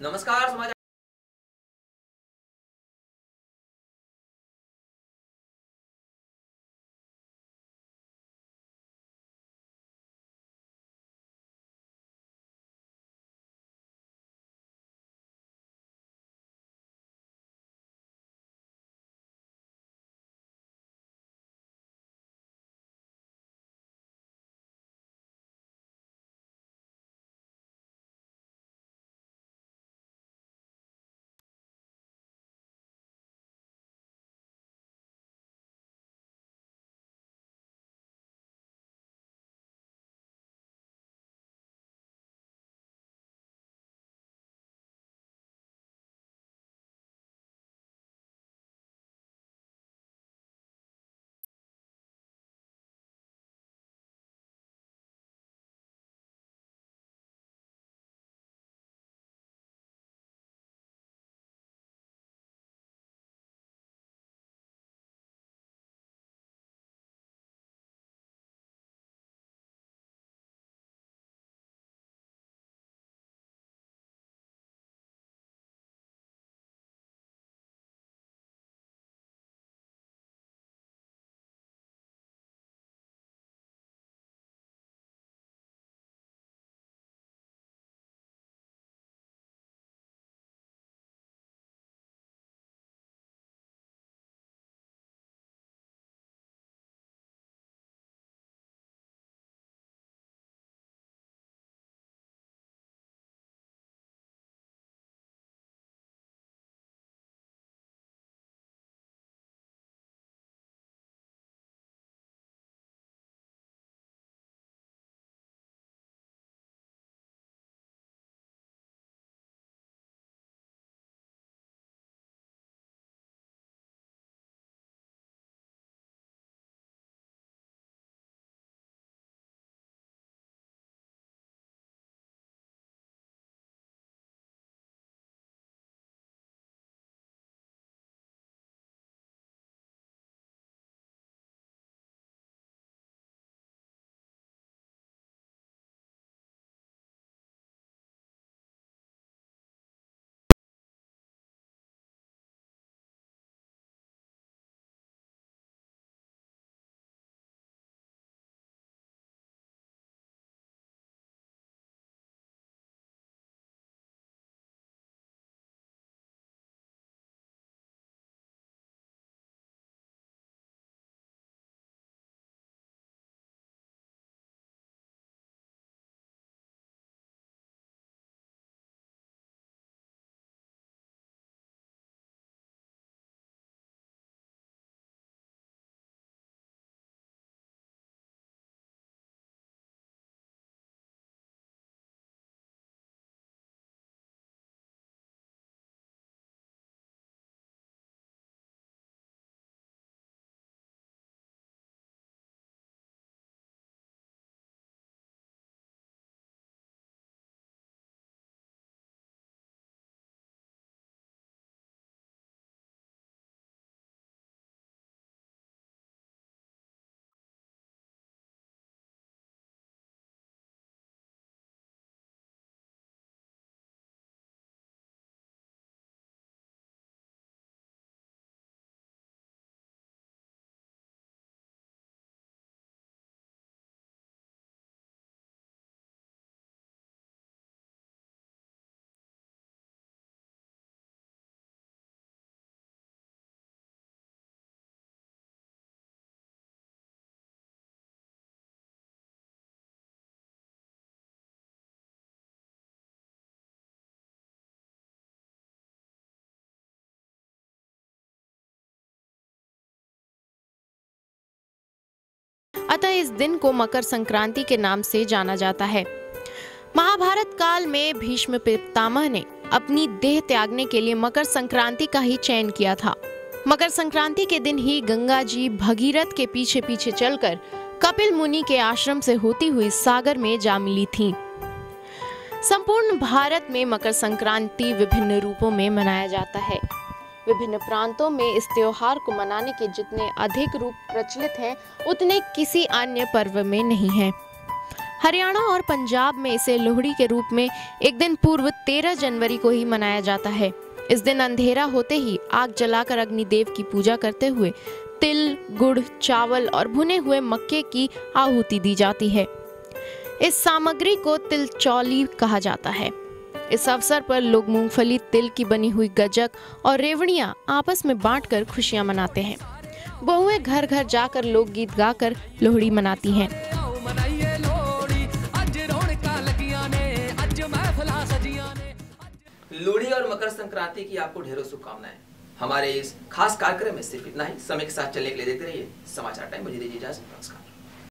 नमस्कार समाचार अतः इस दिन को मकर संक्रांति के नाम से जाना जाता है। महाभारत काल में भीष्म पितामह ने अपनी देह त्यागने के लिए मकर संक्रांति का ही चयन किया था। मकर संक्रांति के दिन ही गंगा जी भगीरथ के पीछे पीछे चलकर कपिल मुनि के आश्रम से होती हुई सागर में जा मिली थी। संपूर्ण भारत में मकर संक्रांति विभिन्न रूपों में मनाया जाता है। विभिन्न प्रांतों में इस त्योहार को मनाने के जितने अधिक रूप प्रचलित हैं, उतने किसी अन्य पर्व में नहीं हैं। हरियाणा और पंजाब में इसे लोहड़ी के रूप में एक दिन पूर्व 13 जनवरी को ही मनाया जाता है। इस दिन अंधेरा होते ही आग जलाकर अग्निदेव की पूजा करते हुए तिल, गुड़, चावल और भुने हुए मक्के की आहुति दी जाती है। इस सामग्री को तिल चौली कहा जाता है। इस अवसर पर लोग मूंगफली, तिल की बनी हुई गजक और रेवड़ियाँ आपस में बांटकर खुशियाँ मनाते हैं। बहुएँ घर घर जाकर लोग लोकगीत गाकर लोहड़ी मनाती हैं। लोहड़ी और मकर संक्रांति की आपको ढेरों शुभकामनाएँ। हमारे इस खास कार्यक्रम में सिर्फ़ इतना ही। समय के साथ चलने के लिए देखते रहिए। समाचार टाइम, मुझे दीजिए इजाज़त। नमस्कार।